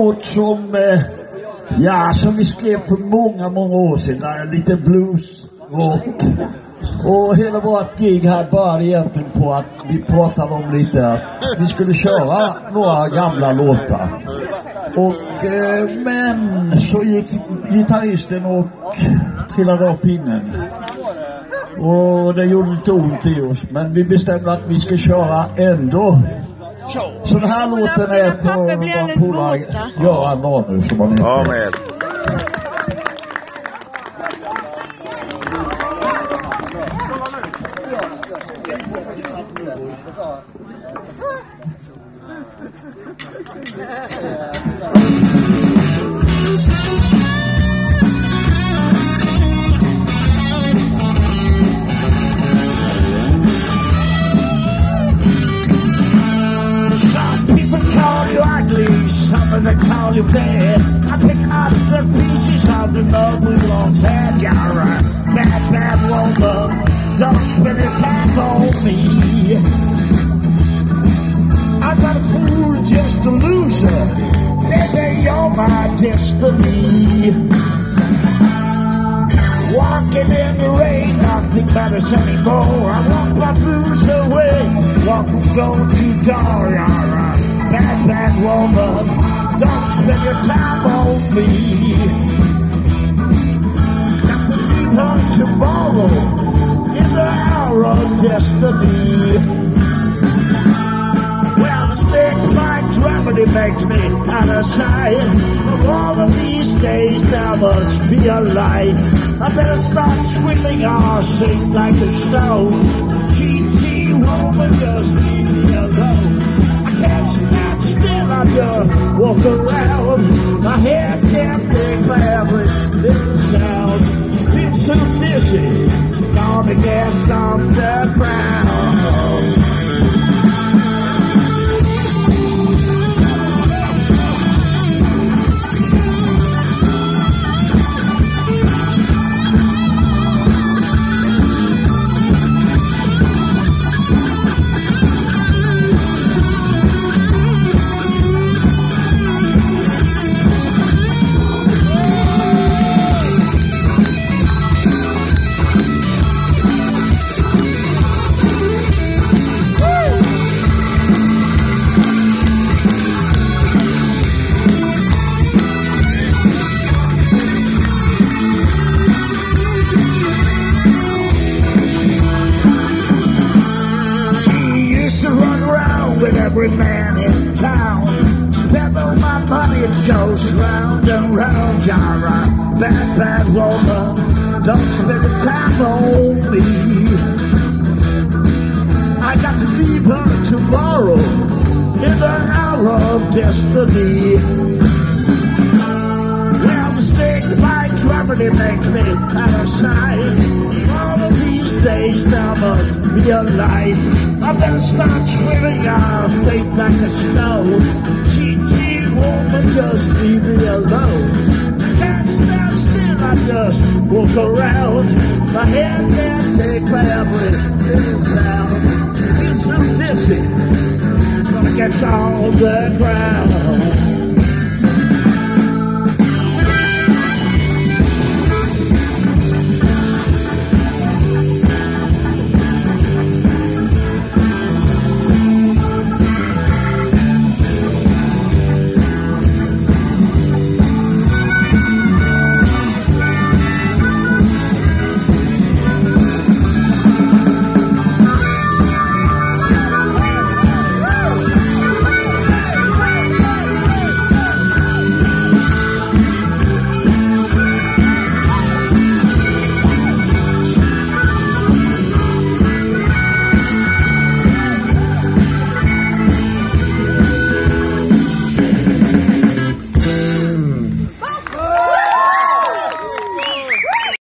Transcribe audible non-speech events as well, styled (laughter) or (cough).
låt som, eh, ja, som vi skrev för många, många år sedan. Lite blues, rock. Och hela vårt gig här började egentligen på att vi pratade om lite att vi skulle köra några gamla låtar. Och, eh, men så gick gitarristen och trillade av pinnen. Och det gjorde lite ont i oss. Men vi bestämde att vi ska köra ändå. Så den här låten är från vår polare Göran Lanus som han heter. Ja, (laughs) call you. I pick up the pieces of the we once had. You're a bad, bad woman. Don't spend your time on me. I'm not a fool, just a loser. Baby, you're my destiny. Walking in the rain, nothing matters anymore. I walk my blues away, walk from dawn to dawn. You're a bad, bad woman. Don't spend your time on me. Got to leave her tomorrow in the hour of destiny. Well, the snake like gravity makes me out of sight. But all of these days there must be a light. I better start swimming or sink like a stone. GT woman, just leave me alone. I can't just walk around. My head can't for every little sound. Been so dizzy, gonna get off the every man in town. Spend all my money, it goes round and round. You're a bad, bad woman. Don't spend the time on me. I got to leave her tomorrow in the hour of destiny. Well, snake like gravity makes me out of sight. All of these days there must be light. I better start swimming, I'll stay like a snow. GG woman, just leave me alone. I can't stand still, I just walk around. My head can't take for every little sound. It's so dizzy, gonna get on the ground.